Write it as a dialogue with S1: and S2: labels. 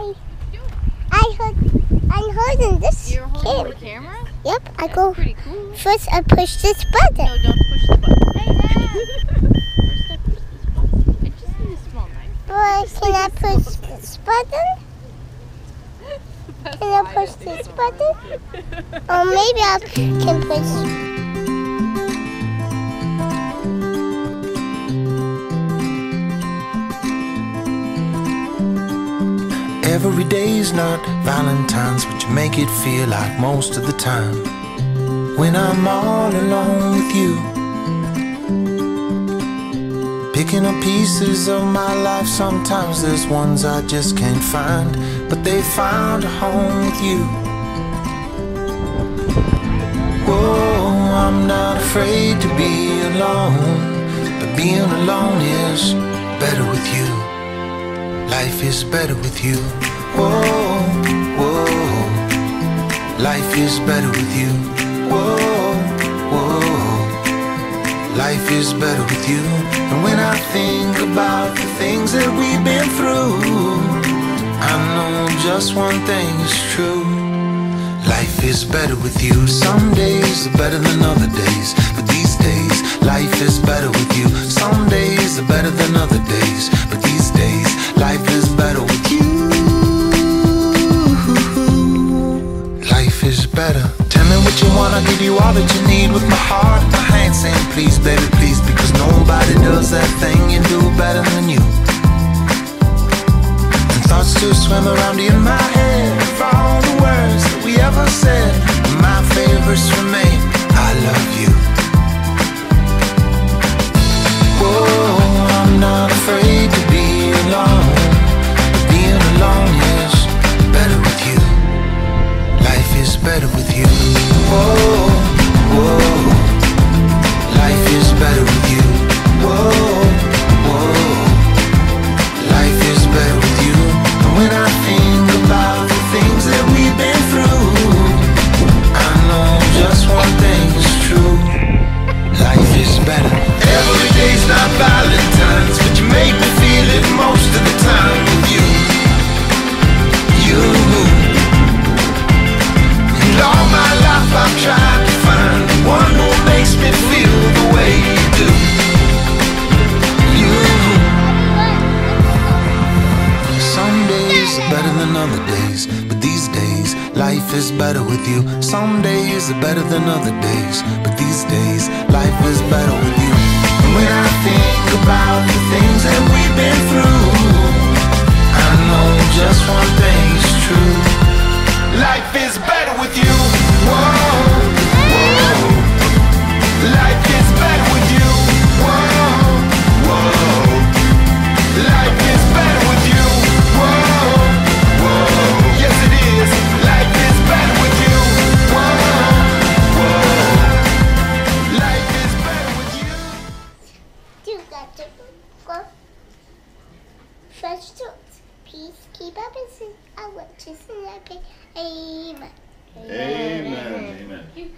S1: Hi. I heard. I'm holding this
S2: You're holding
S1: camera.
S2: the camera?
S1: Yep. I go
S2: pretty cool.
S1: first. I push this button.
S2: No, don't push the button. Hey, Dad! First I push this button. I just need a small knife.
S1: But can I push this button? Can I push this button? Or maybe I can push.
S3: Every day's not Valentine's, but you make it feel like most of the time. When I'm all alone with you, picking up pieces of my life, sometimes there's ones I just can't find, but they found a home with you. Whoa, I'm not afraid to be alone, but being alone is better with you. Life is better with you. Whoa, whoa. Life is better with you. Whoa, whoa. Life is better with you. And when I think about the things that we've been through, I know just one thing is true. Life is better with you. Some days what you want, I'll give you all that you need with my heart my hand saying, please, baby, please. Because nobody does that thing you do better than you. And thoughts to swim around in my head of all the words that we ever said. My favorites remain, than other days, but these days life is better with you. Some days are better than other days, but these days life is better with you. And when I think
S1: Peace. Keep up and sing. I want to sing. Amen.
S4: Amen. Amen.